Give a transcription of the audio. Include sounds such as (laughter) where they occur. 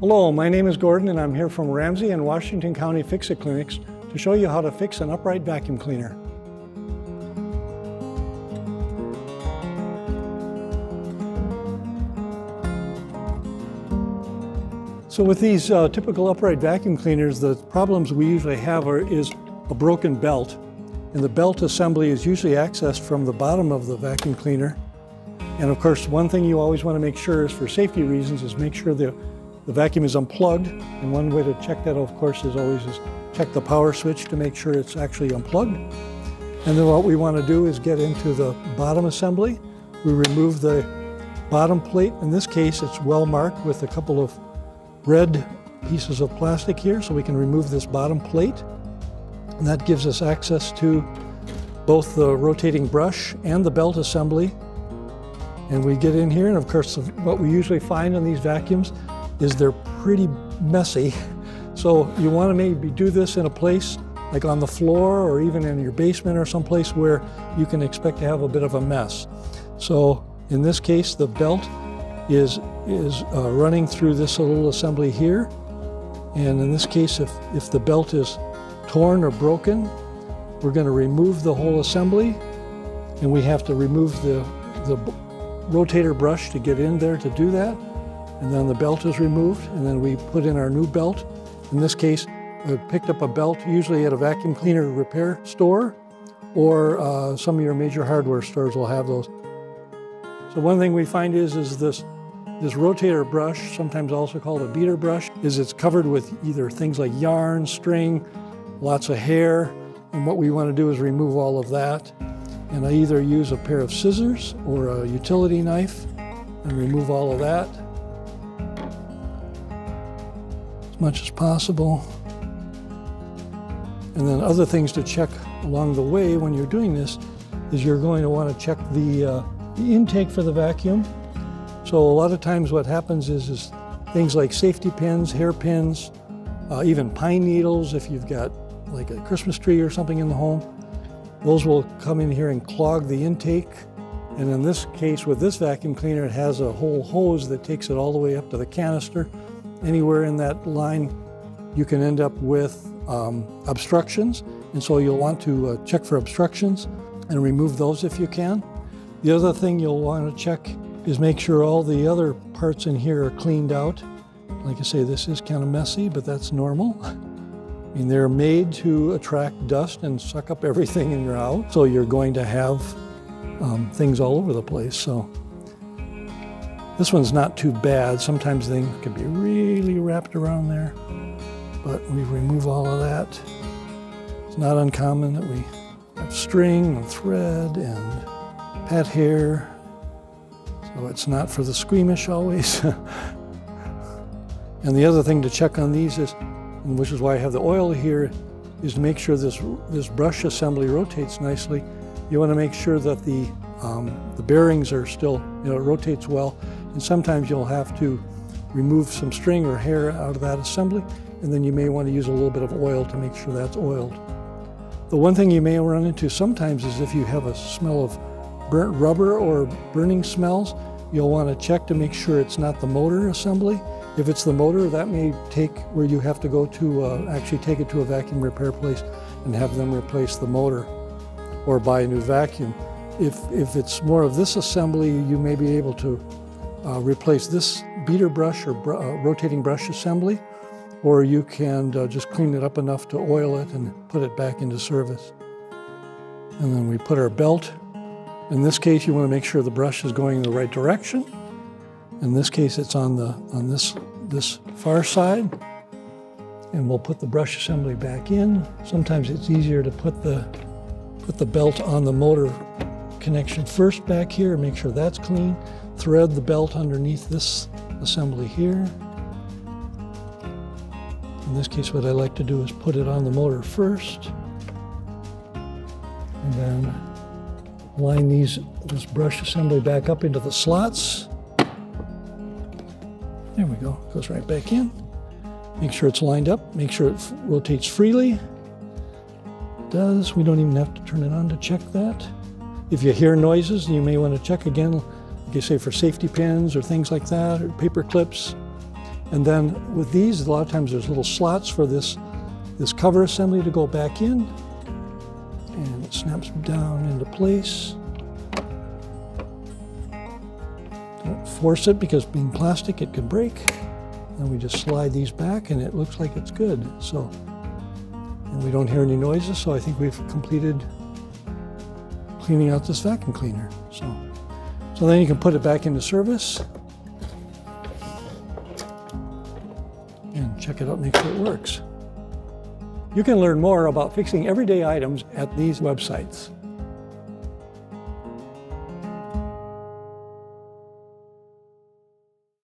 Hello, my name is Gordon and I'm here from Ramsey and Washington County Fix-It Clinics to show you how to fix an upright vacuum cleaner. So with these uh, typical upright vacuum cleaners, the problems we usually have are, is a broken belt. And the belt assembly is usually accessed from the bottom of the vacuum cleaner. And of course, one thing you always want to make sure is for safety reasons is make sure the, the vacuum is unplugged. And one way to check that, of course, is always is check the power switch to make sure it's actually unplugged. And then what we want to do is get into the bottom assembly. We remove the bottom plate. In this case, it's well marked with a couple of red pieces of plastic here so we can remove this bottom plate. And that gives us access to both the rotating brush and the belt assembly. And we get in here, and of course, what we usually find in these vacuums is they're pretty messy. So you want to maybe do this in a place like on the floor or even in your basement or someplace where you can expect to have a bit of a mess. So in this case, the belt is, is uh, running through this little assembly here. And in this case, if, if the belt is torn or broken, we're going to remove the whole assembly and we have to remove the, the rotator brush to get in there to do that. And then the belt is removed and then we put in our new belt. In this case, I picked up a belt usually at a vacuum cleaner repair store or uh, some of your major hardware stores will have those. So one thing we find is, is this this rotator brush, sometimes also called a beater brush, is it's covered with either things like yarn, string, lots of hair, and what we want to do is remove all of that. And I either use a pair of scissors or a utility knife and remove all of that much as possible. And then other things to check along the way when you're doing this is you're going to want to check the, uh, the intake for the vacuum so a lot of times what happens is, is things like safety pins, hairpins, uh, even pine needles, if you've got like a Christmas tree or something in the home, those will come in here and clog the intake. And in this case, with this vacuum cleaner, it has a whole hose that takes it all the way up to the canister. Anywhere in that line, you can end up with um, obstructions. And so you'll want to uh, check for obstructions and remove those if you can. The other thing you'll want to check is make sure all the other parts in here are cleaned out. Like I say, this is kind of messy, but that's normal. (laughs) I mean, they're made to attract dust and suck up everything in your house, so you're going to have um, things all over the place. So this one's not too bad. Sometimes things can be really wrapped around there, but we remove all of that. It's not uncommon that we have string and thread and pet hair so it's not for the squeamish always. (laughs) and the other thing to check on these is, which is why I have the oil here, is to make sure this, this brush assembly rotates nicely. You want to make sure that the, um, the bearings are still, you know, it rotates well. And sometimes you'll have to remove some string or hair out of that assembly, and then you may want to use a little bit of oil to make sure that's oiled. The one thing you may run into sometimes is if you have a smell of burnt rubber or burning smells, you'll want to check to make sure it's not the motor assembly. If it's the motor, that may take where you have to go to uh, actually take it to a vacuum repair place and have them replace the motor or buy a new vacuum. If, if it's more of this assembly, you may be able to uh, replace this beater brush or br uh, rotating brush assembly, or you can uh, just clean it up enough to oil it and put it back into service. And then we put our belt in this case, you want to make sure the brush is going in the right direction. In this case, it's on the on this this far side. And we'll put the brush assembly back in. Sometimes it's easier to put the put the belt on the motor connection first back here and make sure that's clean. Thread the belt underneath this assembly here. In this case, what I like to do is put it on the motor first. And then line these this brush assembly back up into the slots. There we go, goes right back in. Make sure it's lined up, make sure it rotates freely. It does, we don't even have to turn it on to check that. If you hear noises, you may want to check again, like I say, for safety pins or things like that, or paper clips. And then with these, a lot of times there's little slots for this, this cover assembly to go back in. And it snaps down into place. Don't force it because being plastic, it could break. And we just slide these back and it looks like it's good. So, and we don't hear any noises, so I think we've completed cleaning out this vacuum cleaner. So, so then you can put it back into service. and check it out, make sure it works. You can learn more about fixing everyday items at these websites.